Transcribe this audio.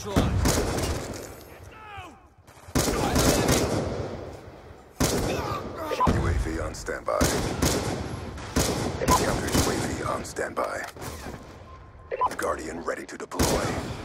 Neutralized. UAV on standby. Counter UAV on standby. Guardian ready to deploy.